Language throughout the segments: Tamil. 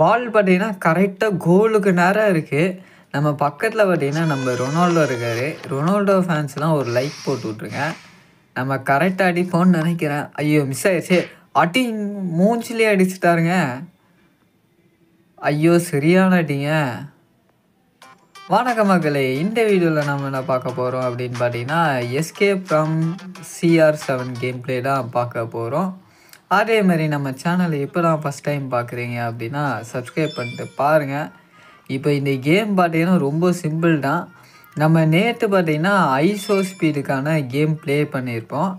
பால் பார்த்தீங்கன்னா கரெக்டாக கோலுக்கு நேராக இருக்குது நம்ம பக்கத்தில் பார்த்தீங்கன்னா நம்ம ரொனால்டோ இருக்கார். ரொனால்டோ ஃபேன்ஸ்லாம் ஒரு லைக் போட்டு விட்ருங்க நம்ம கரெக்டாக அடிப்போம்னு நினைக்கிறேன். ஐயோ மிஸ் ஆயிடுச்சு. அடி மூஞ்சிலே அடிச்சிட்டாருங்க. ஐயோ சரியான அடிங்க. வணக்க மக்களே. இந்த வீடியோவில் நம்ம என்ன பார்க்க போகிறோம் அப்படின்னு பார்த்தீங்கன்னா SK from CR seven game play தான் பார்க்க போகிறோம் அதே மாதிரி நம்ம சேனலை இப்போ தான் ஃபஸ்ட் டைம் பார்க்குறீங்க அப்படின்னா சப்ஸ்கிரைப் பண்ணிட்டு பாருங்கள் இப்போ இந்த கேம் பார்த்தீங்கன்னா ரொம்ப சிம்பிள் தான். நம்ம நேற்று பார்த்தீங்கன்னா ஐசோ ஸ்பீடுக்கான கேம் ப்ளே பண்ணியிருப்போம்.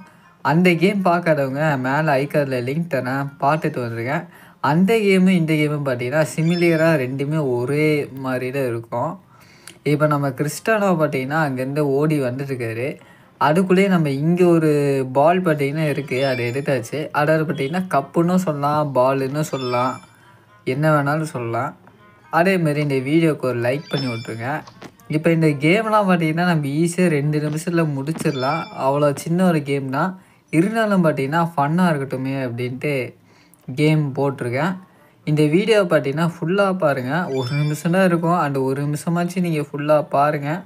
அந்த கேம் பார்க்காதவங்க மேலே ஐக்கரில் லிங்க் தரேன் பார்த்துட்டு வந்துருங்க. அந்த கேமு இந்த கேமும் பார்த்தீங்கன்னா சிமிலியராக ரெண்டுமே ஒரே மாதிரி தான் இருக்கும். இப்போ நம்ம கிறிஸ்டானோ பார்த்தீங்கன்னா அங்கேருந்து ஓடி வந்துட்டுருக்காரு அதுக்குள்ளேயே நம்ம இங்கே ஒரு பால் பார்த்தீங்கன்னா இருக்குது அதை எடுத்தாச்சு. அதாவது பார்த்தீங்கன்னா கப்புன்னு சொல்லலாம் பாலுன்னு சொல்லலாம் என்ன வேணாலும் சொல்லலாம். அதேமாரி இந்த வீடியோக்கு ஒரு லைக் பண்ணி விட்ருங்க இப்போ இந்த கேம்லாம் பார்த்தீங்கன்னா நம்ம ஈஸியாக ரெண்டு நிமிஷத்தில் முடிச்சிடலாம். அவ்வளோ சின்ன ஒரு கேம் தான் இருந்தாலும் பார்த்தீங்கன்னா ஃபன்னாக இருக்கட்டுமே அப்படின்ட்டு கேம் போட்டிருக்கேன். இந்த வீடியோ பார்த்தீங்கன்னா ஃபுல்லாக பாருங்கள் ஒரு நிமிஷம் தான் இருக்கும். அந்த ஒரு நிமிஷமாச்சும் நீங்கள் ஃபுல்லாக பாருங்கள்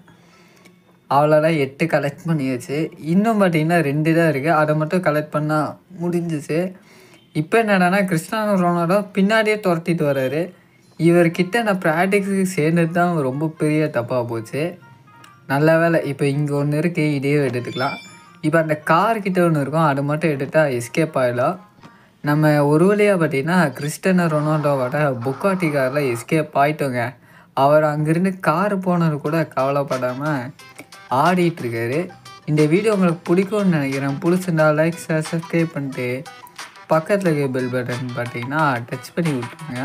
அவ்வளோதான் எட்டு கலெக்ட் பண்ணியாச்சு. இன்னும் பார்த்தீங்கன்னா ரெண்டு தான் இருக்குது அதை மட்டும் கலெக்ட் பண்ணால் முடிஞ்சிச்சு. இப்போ என்னடானா கிறிஸ்டானோ ரொனால்டோ பின்னாடியே துரத்திட்டு வர்றாரு இவர்கிட்ட நான் ப்ராக்டிக்ஸுக்கு சேர்ந்தது தான் ரொம்ப பெரிய தப்பாக போச்சு. நல்ல வேலை இப்போ இங்கே ஒன்று இருக்குது இதையே எடுத்துக்கலாம். இப்போ அந்த கார் கிட்ட ஒன்று இருக்கும் அதை மட்டும் எடுத்தால் எஸ்கேப் ஆகிடலாம் நம்ம ஒரு வழியாக பார்த்தீங்கன்னா கிறிஸ்டனோ ரொனால்டோவோட புக்காட்டி காரில் எஸ்கேப் ஆகிட்டோங்க அவர் அங்கேருந்து கார் போனது கூட கவலைப்படாமல் ஆடிட்டுருக்காரு. இந்த வீடியோ உங்களுக்கு பிடிக்கும்னு நினைக்கிறேன். பிடிச்சிருந்தா லைக் சப்ஸ்கிரைப் பண்ணிட்டு பக்கத்தில் இருக்க பெல் பட்டன் பார்த்தீங்கன்னா டச் பண்ணி விட்ருங்க